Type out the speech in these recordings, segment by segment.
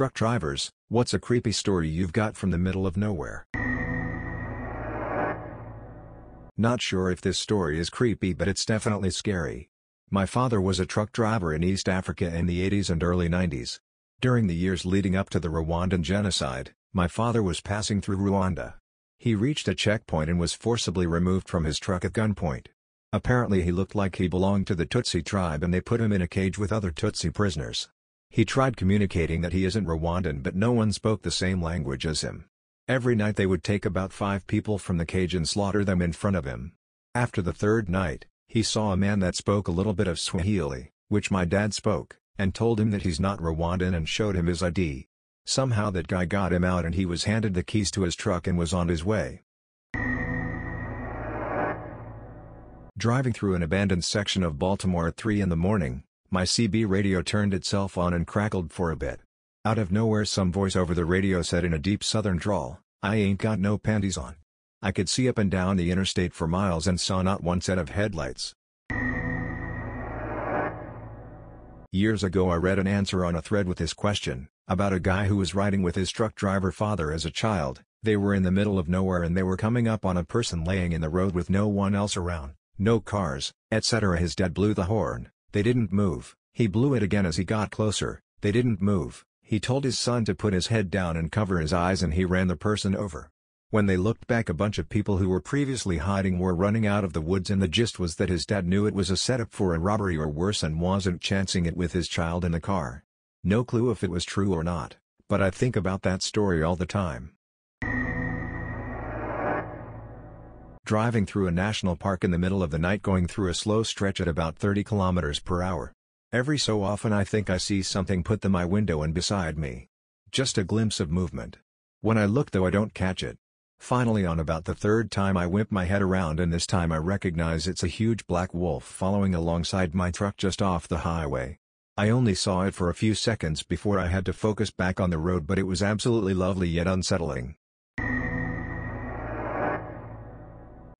Truck drivers, what's a creepy story you've got from the middle of nowhere? Not sure if this story is creepy but it's definitely scary. My father was a truck driver in East Africa in the 80s and early 90s. During the years leading up to the Rwandan genocide, my father was passing through Rwanda. He reached a checkpoint and was forcibly removed from his truck at gunpoint. Apparently he looked like he belonged to the Tutsi tribe and they put him in a cage with other Tutsi prisoners. He tried communicating that he isn't Rwandan but no one spoke the same language as him. Every night they would take about five people from the cage and slaughter them in front of him. After the third night, he saw a man that spoke a little bit of Swahili, which my dad spoke, and told him that he's not Rwandan and showed him his ID. Somehow that guy got him out and he was handed the keys to his truck and was on his way. Driving through an abandoned section of Baltimore at 3 in the morning, my CB radio turned itself on and crackled for a bit. Out of nowhere some voice over the radio said in a deep southern drawl, I ain't got no panties on. I could see up and down the interstate for miles and saw not one set of headlights. Years ago I read an answer on a thread with this question, about a guy who was riding with his truck driver father as a child, they were in the middle of nowhere and they were coming up on a person laying in the road with no one else around, no cars, etc. His dad blew the horn, they didn't move, he blew it again as he got closer, they didn't move, he told his son to put his head down and cover his eyes and he ran the person over. When they looked back a bunch of people who were previously hiding were running out of the woods and the gist was that his dad knew it was a setup for a robbery or worse and wasn't chancing it with his child in the car. No clue if it was true or not, but I think about that story all the time. Driving through a national park in the middle of the night going through a slow stretch at about 30 km per hour. Every so often I think I see something put the my window and beside me. Just a glimpse of movement. When I look though I don't catch it. Finally on about the third time I whip my head around and this time I recognize it's a huge black wolf following alongside my truck just off the highway. I only saw it for a few seconds before I had to focus back on the road but it was absolutely lovely yet unsettling.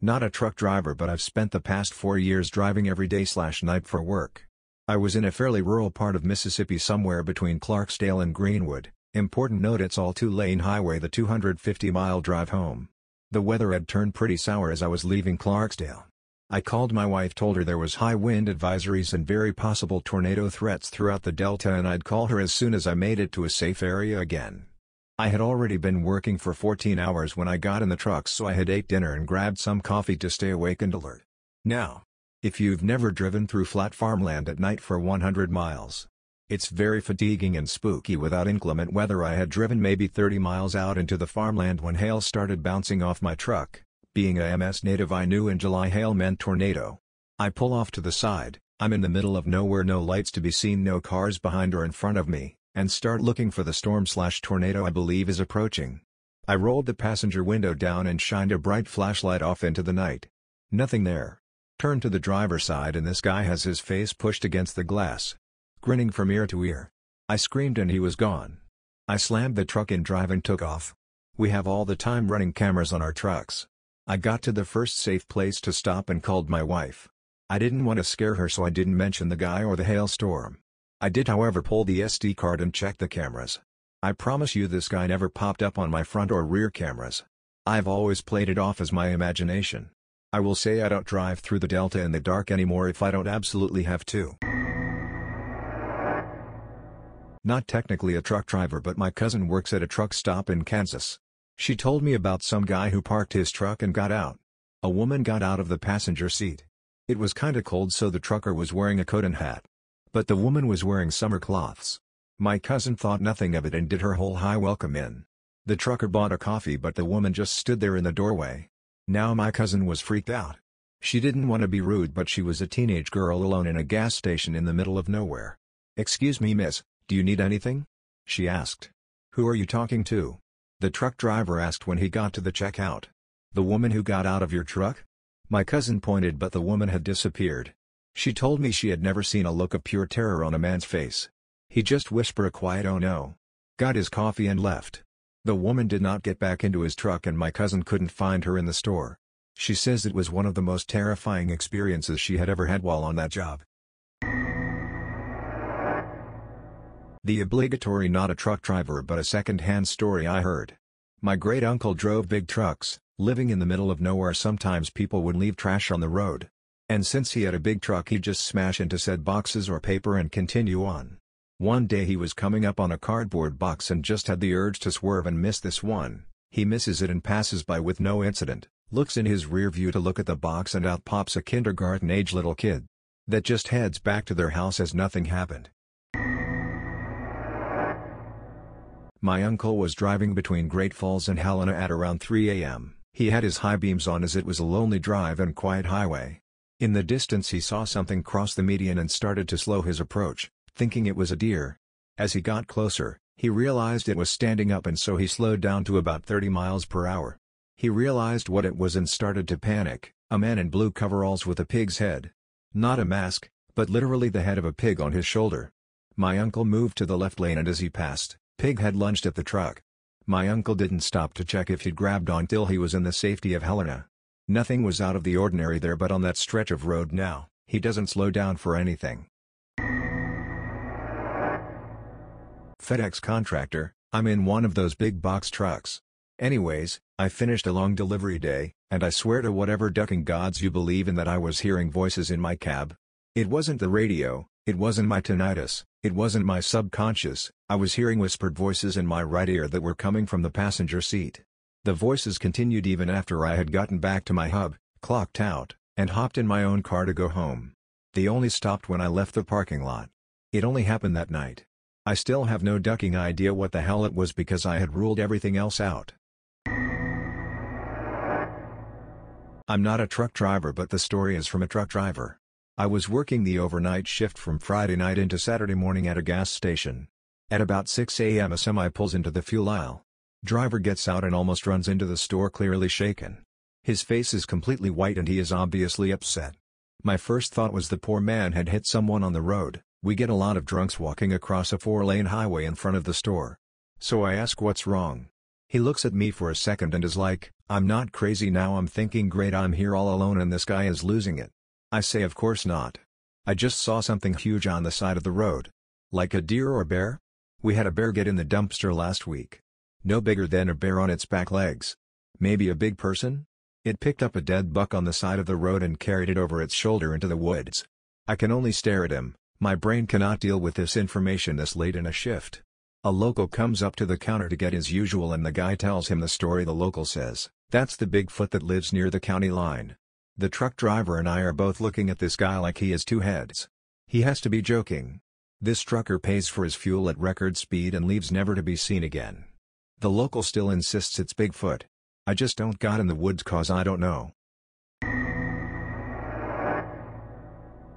Not a truck driver but I've spent the past four years driving every day slash night for work. I was in a fairly rural part of Mississippi somewhere between Clarksdale and Greenwood, important note it's all two-lane highway the 250-mile drive home. The weather had turned pretty sour as I was leaving Clarksdale. I called my wife told her there was high wind advisories and very possible tornado threats throughout the delta and I'd call her as soon as I made it to a safe area again. I had already been working for 14 hours when I got in the truck so I had ate dinner and grabbed some coffee to stay awake and alert. Now, if you've never driven through flat farmland at night for 100 miles, it's very fatiguing and spooky without inclement weather I had driven maybe 30 miles out into the farmland when hail started bouncing off my truck. Being a MS native I knew in July hail meant tornado. I pull off to the side, I'm in the middle of nowhere no lights to be seen no cars behind or in front of me, and start looking for the storm slash tornado I believe is approaching. I rolled the passenger window down and shined a bright flashlight off into the night. Nothing there. Turn to the driver's side and this guy has his face pushed against the glass. Grinning from ear to ear. I screamed and he was gone. I slammed the truck in drive and took off. We have all the time running cameras on our trucks. I got to the first safe place to stop and called my wife. I didn't want to scare her so I didn't mention the guy or the hailstorm. I did however pull the SD card and check the cameras. I promise you this guy never popped up on my front or rear cameras. I've always played it off as my imagination. I will say I don't drive through the Delta in the dark anymore if I don't absolutely have to. Not technically a truck driver but my cousin works at a truck stop in Kansas. She told me about some guy who parked his truck and got out. A woman got out of the passenger seat. It was kinda cold so the trucker was wearing a coat and hat. But the woman was wearing summer cloths. My cousin thought nothing of it and did her whole hi welcome in. The trucker bought a coffee but the woman just stood there in the doorway. Now my cousin was freaked out. She didn't want to be rude but she was a teenage girl alone in a gas station in the middle of nowhere. Excuse me miss, do you need anything? She asked. Who are you talking to? The truck driver asked when he got to the checkout. The woman who got out of your truck? My cousin pointed but the woman had disappeared. She told me she had never seen a look of pure terror on a man's face. He just whispered a quiet oh no. Got his coffee and left. The woman did not get back into his truck and my cousin couldn't find her in the store. She says it was one of the most terrifying experiences she had ever had while on that job. The obligatory not a truck driver but a second-hand story I heard. My great-uncle drove big trucks, living in the middle of nowhere sometimes people would leave trash on the road. And since he had a big truck he'd just smash into said boxes or paper and continue on. One day he was coming up on a cardboard box and just had the urge to swerve and miss this one. He misses it and passes by with no incident, looks in his rear view to look at the box and out pops a kindergarten-age little kid. That just heads back to their house as nothing happened. My uncle was driving between Great Falls and Helena at around 3 a.m. He had his high beams on as it was a lonely drive and quiet highway. In the distance he saw something cross the median and started to slow his approach, thinking it was a deer. As he got closer, he realized it was standing up and so he slowed down to about 30 miles per hour. He realized what it was and started to panic, a man in blue coveralls with a pig's head. Not a mask, but literally the head of a pig on his shoulder. My uncle moved to the left lane and as he passed, Pig had lunged at the truck. My uncle didn't stop to check if he'd grabbed on till he was in the safety of Helena. Nothing was out of the ordinary there but on that stretch of road now, he doesn't slow down for anything. FedEx contractor, I'm in one of those big box trucks. Anyways, I finished a long delivery day, and I swear to whatever ducking gods you believe in that I was hearing voices in my cab. It wasn't the radio, it wasn't my tinnitus, it wasn't my subconscious, I was hearing whispered voices in my right ear that were coming from the passenger seat. The voices continued even after I had gotten back to my hub, clocked out, and hopped in my own car to go home. They only stopped when I left the parking lot. It only happened that night. I still have no ducking idea what the hell it was because I had ruled everything else out. I'm not a truck driver but the story is from a truck driver. I was working the overnight shift from Friday night into Saturday morning at a gas station. At about 6 a.m. a semi pulls into the fuel aisle. Driver gets out and almost runs into the store clearly shaken. His face is completely white and he is obviously upset. My first thought was the poor man had hit someone on the road, we get a lot of drunks walking across a four-lane highway in front of the store. So I ask what's wrong. He looks at me for a second and is like, I'm not crazy now I'm thinking great I'm here all alone and this guy is losing it. I say of course not. I just saw something huge on the side of the road. Like a deer or bear? We had a bear get in the dumpster last week. No bigger than a bear on its back legs. Maybe a big person? It picked up a dead buck on the side of the road and carried it over its shoulder into the woods. I can only stare at him, my brain cannot deal with this information this late in a shift. A local comes up to the counter to get his usual and the guy tells him the story the local says, that's the Bigfoot that lives near the county line. The truck driver and I are both looking at this guy like he has two heads. He has to be joking. This trucker pays for his fuel at record speed and leaves never to be seen again. The local still insists it's Bigfoot. I just don't got in the woods cause I don't know.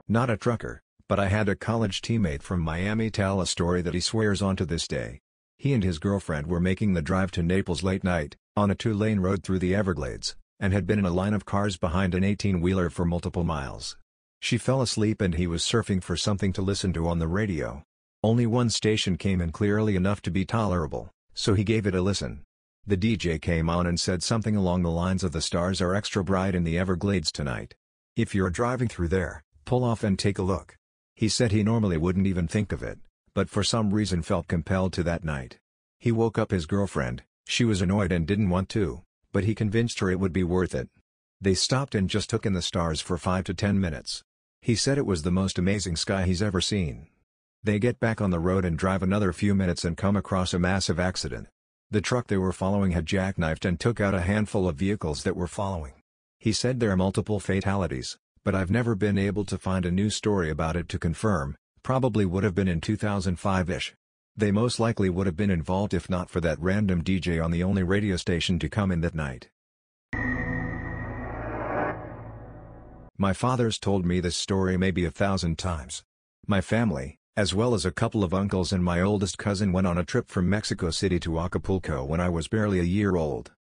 Not a trucker, but I had a college teammate from Miami tell a story that he swears on to this day. He and his girlfriend were making the drive to Naples late night, on a two-lane road through the Everglades and had been in a line of cars behind an 18-wheeler for multiple miles. She fell asleep and he was surfing for something to listen to on the radio. Only one station came in clearly enough to be tolerable, so he gave it a listen. The DJ came on and said something along the lines of the stars are extra bright in the Everglades tonight. If you're driving through there, pull off and take a look. He said he normally wouldn't even think of it, but for some reason felt compelled to that night. He woke up his girlfriend, she was annoyed and didn't want to but he convinced her it would be worth it. They stopped and just took in the stars for 5 to 10 minutes. He said it was the most amazing sky he's ever seen. They get back on the road and drive another few minutes and come across a massive accident. The truck they were following had jackknifed and took out a handful of vehicles that were following. He said there are multiple fatalities, but I've never been able to find a news story about it to confirm, probably would have been in 2005-ish. They most likely would have been involved if not for that random DJ on the only radio station to come in that night. My father's told me this story maybe a thousand times. My family, as well as a couple of uncles and my oldest cousin went on a trip from Mexico City to Acapulco when I was barely a year old.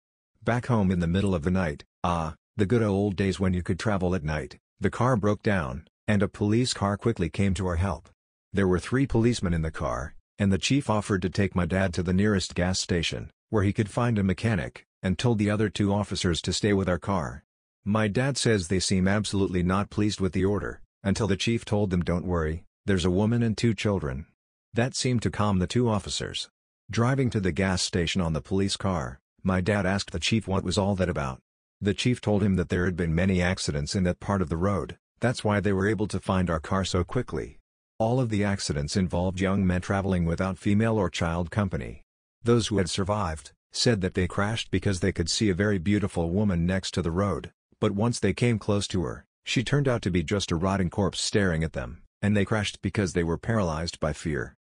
Back home in the middle of the night, ah, the good old days when you could travel at night, the car broke down, and a police car quickly came to our help. There were three policemen in the car, and the chief offered to take my dad to the nearest gas station, where he could find a mechanic, and told the other two officers to stay with our car. My dad says they seem absolutely not pleased with the order, until the chief told them don't worry, there's a woman and two children. That seemed to calm the two officers. Driving to the gas station on the police car, my dad asked the chief what was all that about. The chief told him that there had been many accidents in that part of the road, that's why they were able to find our car so quickly. All of the accidents involved young men traveling without female or child company. Those who had survived, said that they crashed because they could see a very beautiful woman next to the road, but once they came close to her, she turned out to be just a rotting corpse staring at them, and they crashed because they were paralyzed by fear.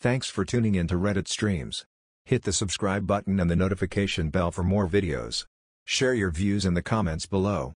Thanks for tuning in to Reddit Streams. Hit the subscribe button and the notification bell for more videos. Share your views in the comments below.